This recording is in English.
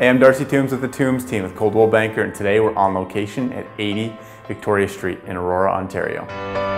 Hey, I'm Darcy Toombs with the Toombs team with Coldwell Banker, and today we're on location at 80 Victoria Street in Aurora, Ontario.